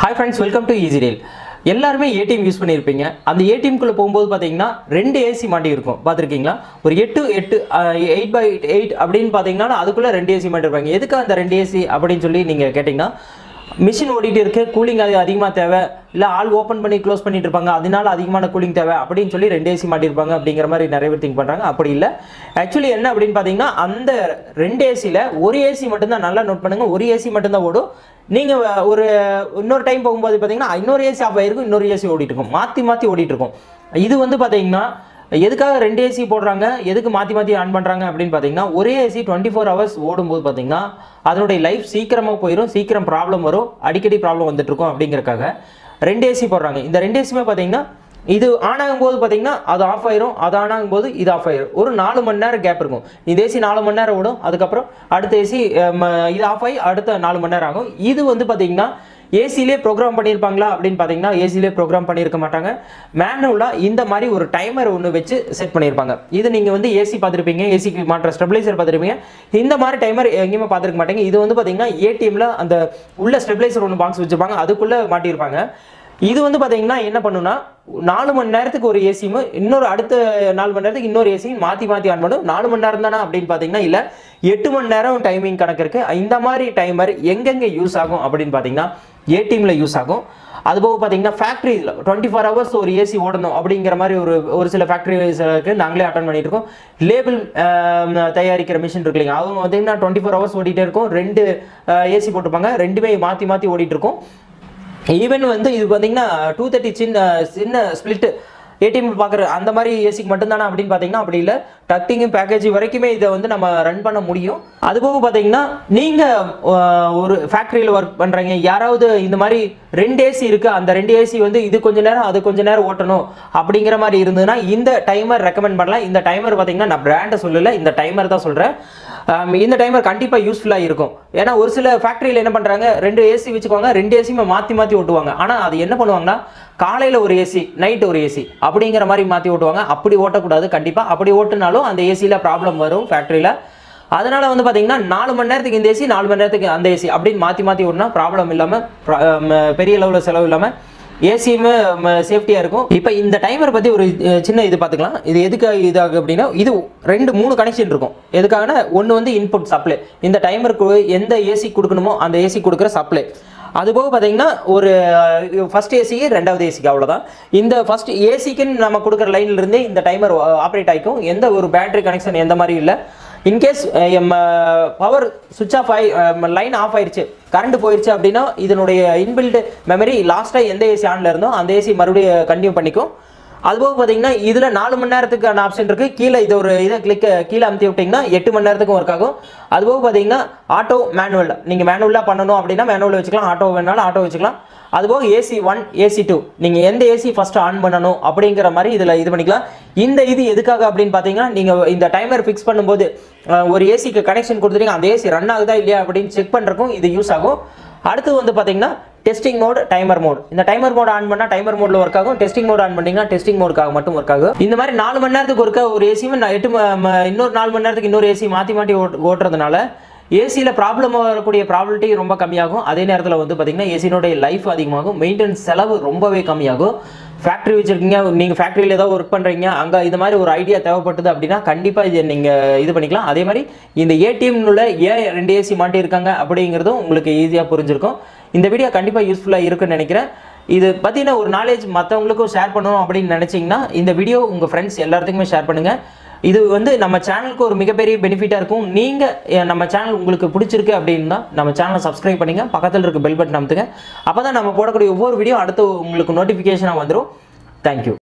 Hi friends welcome to easy tale எல்லாருமே ATM use பண்ணியிருப்பீங்க. அந்த ஏடிஎம்குள்ளே போகும்போது பார்த்தீங்கன்னா ரெண்டு ஏசி மாட்டி இருக்கும். பார்த்துருக்கீங்களா ஒரு எட்டு எட்டு எயிட் பை எயிட் அப்படின்னு பார்த்தீங்கன்னா அதுக்குள்ளே ரெண்டு ஏசி மாட்டிருப்பாங்க எதுக்கு அந்த ரெண்டு ஏசி அப்படின்னு சொல்லி நீங்கள் கேட்டிங்கன்னா மிஷின் ஓடிட்டு இருக்கு. கூலிங் அது அதிகமாக தேவை. இல்லை ஆள் ஓப்பன் பண்ணி க்ளோஸ் பண்ணிட்டு இருப்பாங்க. அதனால அதிகமான கூலிங் தேவை. அப்படின்னு சொல்லி ரெண்டு ஏசி மாட்டிருப்பாங்க அப்படிங்கிற மாதிரி நிறைய பேர் திங்க் பண்ணுறாங்க அப்படி இல்லை. ஆக்சுவலி என்ன அப்படின்னு பார்த்தீங்கன்னா அந்த ரெண்டு ஏசியில் ஒரு ஏசி மட்டும்தான் நல்லா நோட் பண்ணுங்கள் ஒரு ஏசி மட்டும்தான் ஓடும். நீங்கள் ஒரு இன்னொரு டைம் போகும்போது பார்த்தீங்கன்னா இன்னொரு ஏசி ஆஃப் ஆயிருக்கும் இன்னொரு ஏசி ஓடிட்டு இருக்கும். மாற்றி மாற்றி ஓடிட்டு இருக்கும். இது வந்து பார்த்தீங்கன்னா எதுக்காக ரெண்டு ஏசி போடுறாங்க? எதுக்கு மாற்றி மாற்றி ஆன் பண்ணுறாங்க அப்படின்னு பார்த்தீங்கன்னா ஒரே ஏசி டுவெண்ட்டி ஃபோர் ஹவர்ஸ் ஓடும்போது பார்த்தீங்கன்னா அதனுடைய லைஃப் சீக்கிரமாக போயிடும் சீக்கிரம் ப்ராப்ளம் வரும் அடிக்கடி ப்ராப்ளம் வந்துட்டுருக்கும் அப்படிங்கிறக்காக ரெண்டு ஏசி போடுறாங்க. இந்த ரெண்டு ஏசியுமே பார்த்தீங்கன்னா இது ஆன் ஆகும்போது பார்த்தீங்கன்னா அது ஆஃப் ஆயிரும் அது ஆன் ஆகும்போது இது ஆஃப் ஆயிரும். ஒரு நாலு மணி நேரம் கேப் இருக்கும். இந்த ஏசி நாலு மணி நேரம் ஓடும் அதுக்கப்புறம் அடுத்த ஏசி இது ஆஃப் ஆகி அடுத்த நாலு மணி நேரம் ஆகும். இது வந்து பார்த்தீங்கன்னா ஏசிலே ப்ரோக்ராம் பண்ணியிருப்பாங்களா அப்படின்னு பார்த்தீங்கன்னா ஏசிலே ப்ரோக்ராம் பண்ணியிருக்க மாட்டாங்க. மேனுவலாக இந்த மாதிரி ஒரு டைமர் ஒன்று வச்சு செட் பண்ணியிருப்பாங்க. இது நீங்கள் வந்து ஏசி பார்த்துருப்பீங்க ஏசிக்கு மாற்ற ஸ்டெபிளைசர் பார்த்துருப்பீங்க. இந்த மாதிரி டைமர் எங்கேயுமே பார்த்துருக்க மாட்டீங்க. இது வந்து பார்த்தீங்கன்னா ஏடிஎம்ல அந்த உள்ள ஸ்டெபிளைசர் ஒன்று பாக்ஸ் வச்சுருப்பாங்க. அதுக்குள்ளே மாட்டியிருப்பாங்க. இது வந்து பார்த்தீங்கன்னா என்ன பண்ணுன்னா நாலு மணி நேரத்துக்கு ஒரு ஏசியும் இன்னொரு அடுத்த நாலு மணி நேரத்துக்கு இன்னொரு ஏசியும் மாற்றி மாற்றி ஆன் பண்ணும். நாலு மணி நேரம் தானே அப்படின்னு பார்த்தீங்கன்னா இல்லை எட்டு மணி நேரம் டைமிங் கணக்கு இருக்குது இந்த மாதிரி டைமர் எங்கெங்கே யூஸ் ஆகும் அப்படின்னு பார்த்தீங்கன்னா ஏடிஎம்ல யூஸ் ஆகும். அதுபோக பார்த்தீங்கன்னா ஃபேக்ட்ரியில் டுவெண்ட்டி ஃபோர் ஹவர்ஸ் ஒரு ஏசி ஓடணும் அப்படிங்கிற மாதிரி ஒரு ஒரு சில ஃபேக்ட்ரிஸ்க்கு நாங்களே அட்டன் பண்ணிட்டு இருக்கோம். லேபிள் தயாரிக்கிற மிஷின் இருக்கு இல்லைங்க. அவங்க பார்த்தீங்கன்னா டுவெண்ட்டி ஃபோர் ஹவர்ஸ் ஓடிட்டே இருக்கும். ரெண்டு ஏசி போட்டிருப்பாங்க. ரெண்டுமே மாற்றி மாற்றி ஓடிட்டு இருக்கும். ஈவன் வந்து இது பார்த்தீங்கன்னா டூ தேர்ட்டி சின்ன சின்ன ஸ்பிளிட்டு ஏடிஎம் பார்க்குற அந்த மாதிரி ஏசிக்கு மட்டும்தானே அப்படின்னு பார்த்தீங்கன்னா அப்படி இல்லை. டக்டிங்கு பேக்கேஜ் வரைக்குமே இதை வந்து நம்ம ரன் பண்ண முடியும். அதுபோக பார்த்தீங்கன்னா நீங்கள் ஒரு ஃபேக்ட்ரியில் ஒர்க் பண்ணுறீங்க யாராவது இந்த மாதிரி ரெண்டு ஏசி இருக்குது அந்த ரெண்டு ஏசி வந்து இது கொஞ்ச நேரம் அது கொஞ்ச நேரம் ஓட்டணும் அப்படிங்கிற மாதிரி இருந்ததுன்னா இந்த டைமர் ரெக்கமெண்ட் பண்ணலாம். இந்த டைமர் பார்த்தீங்கன்னா நான் பிராண்டை சொல்லலை. இந்த டைமர் தான் சொல்கிறேன் இந்த டைமர் கண்டிப்பாக யூஸ்ஃபுல்லாக இருக்கும். ஏன்னா ஒரு சில ஃபேக்ட்ரியில் என்ன பண்ணுறாங்க ரெண்டு ஏசி வச்சுக்குவாங்க ரெண்டு ஏசியுமே மாற்றி மாற்றி ஓட்டுவாங்க. ஆனால் அது என்ன பண்ணுவாங்கன்னா காலையில் ஒரு ஏசி நைட் ஒரு ஏசி அப்படிங்கிற மாதிரி மாற்றி ஓட்டுவாங்க. அப்படி ஓட்டக்கூடாது கண்டிப்பாக அப்படி ஓட்டுனாலும் அந்த ஏசியில் ப்ராப்ளம் வரும் ஃபேக்ட்ரியில் அதனால வந்து பார்த்தீங்கன்னா நாலு மணி நேரத்துக்கு இந்த ஏசி நாலு மணி நேரத்துக்கு அந்த ஏசி அப்படின்னு மாற்றி மாற்றி ஓட்டினா ப்ராப்ளம் இல்லாமல் பெரிய அளவில் செலவு இல்லாமல் ஏசியுமே சேஃப்டியாக இருக்கும். இப்போ இந்த டைமர் பற்றி ஒரு சின்ன இது பார்த்துக்கலாம் இது எதுக்காக இதாகும் அப்படின்னா இது ரெண்டு மூணு கனெக்ஷன் இருக்கும். எதுக்காகனா ஒன்று வந்து இன்புட் சப்ளை இந்த டைமருக்கு எந்த ஏசி கொடுக்கணுமோ அந்த ஏசி கொடுக்குற சப்ளை அது போக பார்த்தீங்கன்னா ஒரு ஃபஸ்ட் ஏசிக்கு ரெண்டாவது ஏசிக்கு அவ்வளோதான் இந்த ஃபஸ்ட் ஏசிக்குன்னு நம்ம கொடுக்குற லைன்லேருந்தே இந்த டைமர் ஆப்ரேட் ஆகிக்கும். எந்த ஒரு பேட்டரி கனெக்ஷன் எந்த மாதிரி இல்லை. In case power switch off ஆகி லைன் ஆஃப் ஆயிடுச்சு கரண்ட் போயிடுச்சு அப்படின்னா இதனுடைய இன்பில்ட் மெமரி லாஸ்ட்டாக எந்த ஏசி ஆனில் இருந்தோ அந்த ஏசி மறுபடியும் கண்டினியூ பண்ணிக்கும். அதுபோக பார்த்தீங்கன்னா இதில் நாலு மணி நேரத்துக்கான ஆப்ஷன் இருக்குது கீழே இது ஒரு இதை கிளிக்க கீழே அமுத்தி விட்டிங்கன்னா எட்டு மணி நேரத்துக்கும் ஒர்க் ஆகும். அதுபோக பார்த்தீங்கன்னா ஆட்டோ மேனுவல் நீங்கள் மேனுவலாக பண்ணணும் அப்படின்னா மேனுவல் வச்சுக்கலாம். ஆட்டோ வேணாலும் ஆட்டோ வச்சுக்கலாம். அதுபோக ஏசி ஒன் ஏசி டூ நீங்கள் எந்த ஏசி ஃபஸ்ட்டு ஆன் பண்ணணும் அப்படிங்கிற மாதிரி இதில் இது பண்ணிக்கலாம். இந்த இது எதுக்காக அப்படின்னு பார்த்தீங்கன்னா நீங்கள் இந்த டைமர் ஃபிக்ஸ் பண்ணும்போது ஒரு ஏசிக்கு கனெக்ஷன் கொடுத்துட்டீங்க அந்த ஏசி ரன் ஆகுதா இல்லையா அப்படின்னு செக் பண்ணுறக்கும் இது யூஸ் ஆகும். அடுத்து வந்து பார்த்தீங்கன்னா டெஸ்டிங் மோட் டைமர் மோட் இந்த டைமர் மோட் ஆன் பண்ணால் டைமர் மோட்ல ஒர்க் ஆகும். டெஸ்டிங் மோட் ஆன் பண்ணீங்கன்னா டெஸ்டிங் மோடுக்காக மட்டும் ஒர்க் ஆகும். இந்த மாதிரி நாலு மணி நேரத்துக்கு ஒருக்கா ஒரு ஏசியும் எட்டு ம- இன்னொரு நாலு மணி நேரத்துக்கு இன்னொரு ஏசி மாற்றி மாற்றி ஓட் ஓட்டுறதுனால ஏசியில் ப்ராப்ளம் வரக்கூடிய ப்ராபிலிட்டி ரொம்ப கம்மியாகும். அதே நேரத்தில் வந்து பார்த்திங்கன்னா ஏசியினுடைய லைஃப் அதிகமாகும். மெயின்டெனன்ஸ் செலவு ரொம்பவே கம்மியாகும். ஃபேக்ட்ரி வச்சிருக்கீங்க நீங்கள் ஃபேக்ட்ரியில் ஏதோ ஒர்க் பண்ணுறீங்க அங்கே இது மாதிரி ஒரு ஐடியா தேவைப்பட்டது அப்படின்னா கண்டிப்பாக இதை நீங்கள் இது பண்ணிக்கலாம். அதே மாதிரி இந்த ஏடிஎம்னுள்ள ஏன் ரெண்டு ஏசி மாட்டியிருக்காங்க அப்படிங்கிறதும் உங்களுக்கு ஈஸியாக புரிஞ்சிருக்கும். இந்த வீடியோ கண்டிப்பாக யூஸ்ஃபுல்லாக இருக்குன்னு நினைக்கிறேன். இது பற்றின ஒரு நாலேஜ் மற்றவங்களுக்கும் ஷேர் பண்ணணும் அப்படின்னு நினச்சிங்கன்னா இந்த வீடியோ உங்கள் ஃப்ரெண்ட்ஸ் எல்லாத்துக்குமே ஷேர் பண்ணுங்கள் இது வந்து நம்ம சேனலுக்கு ஒரு மிகப்பெரிய பெனிஃபிட்டாக இருக்கும். நீங்கள் நம்ம சேனல் உங்களுக்கு பிடிச்சிருக்கு அப்படின்னா நம்ம சேனலை சப்ஸ்கிரைப் பண்ணுங்க. பக்கத்தில் இருக்க பெல் பட்டன் அமுத்துங்க. அப்போ தான் நம்ம போடக்கூடிய ஒவ்வொரு வீடியோ அடுத்து உங்களுக்கு நோட்டிஃபிகேஷனாக வந்துடும் தேங்க்யூ